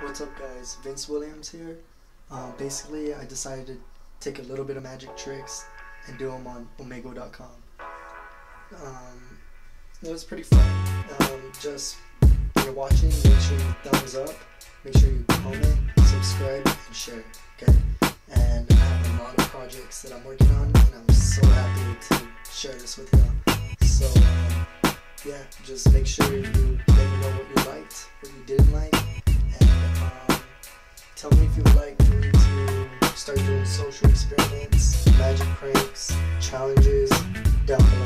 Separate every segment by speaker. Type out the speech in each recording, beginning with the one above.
Speaker 1: What's up, guys? Vince Williams here. Uh, basically, I decided to take a little bit of magic tricks and do them on Omegle.com. Um, it was pretty fun. Um, just when you're watching, make sure you thumbs up, make sure you comment, subscribe, and share. Okay? And I have a lot of projects that I'm working on, and I'm so happy to share this with y'all. So, um, yeah, just make sure you let me know what you liked, what you didn't like, um, tell me if you would like me to start doing social experiments, magic pranks, challenges down below,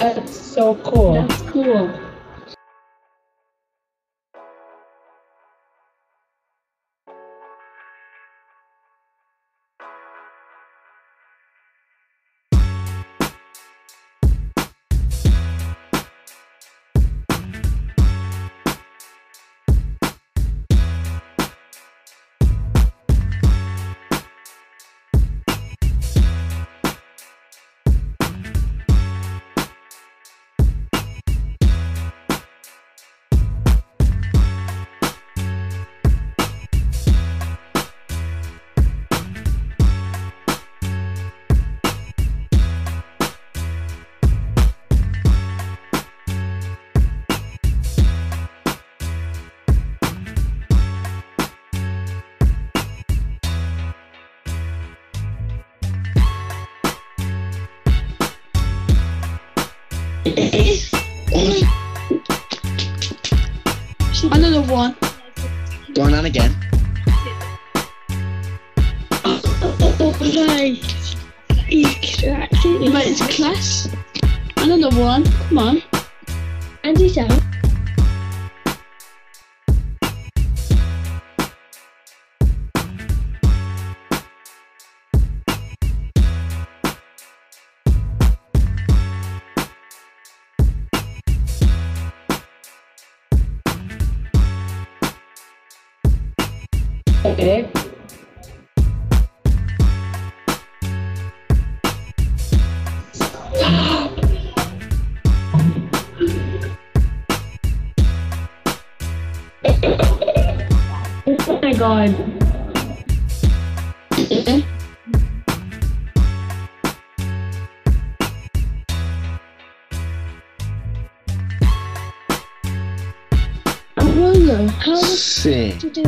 Speaker 2: That's so cool.
Speaker 3: That's cool.
Speaker 4: Going on again.
Speaker 3: Right. But it's class. Another one. Come on. And he's out.
Speaker 2: Okay.
Speaker 3: Oh my god. I wonder how
Speaker 4: See.
Speaker 3: to do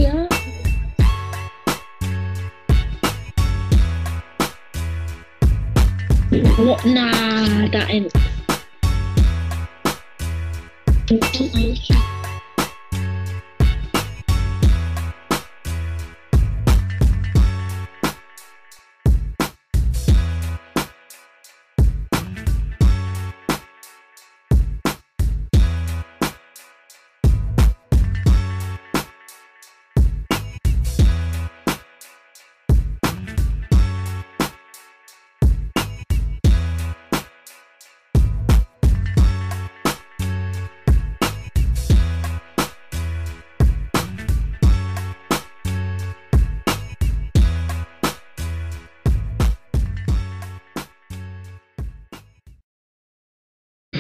Speaker 3: What? Nah, that ain't.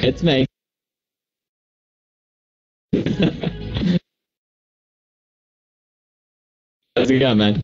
Speaker 2: It's me. How's it going, man?